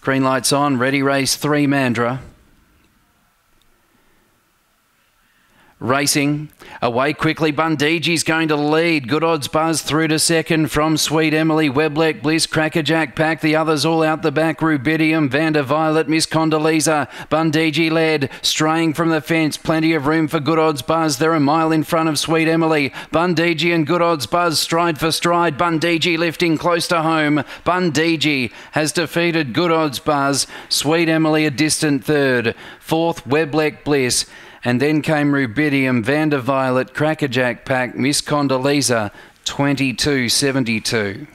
Green lights on, ready race three, Mandurah. Racing away quickly. Bundigi's going to lead. Good Odds Buzz through to second from Sweet Emily, Weblek, Bliss, Crackerjack Pack. The others all out the back. Rubidium, Vander Violet, Miss Condoleezza. Bundigi led, straying from the fence. Plenty of room for Good Odds Buzz. They're a mile in front of Sweet Emily. Bundigi and Good Odds Buzz stride for stride. Bundigi lifting close to home. Bundigi has defeated Good Odds Buzz. Sweet Emily a distant third. Fourth, Weblek Bliss. And then came Rubidium, Vander Violet, Crackerjack Pack, Miss Condoleezza, 2272.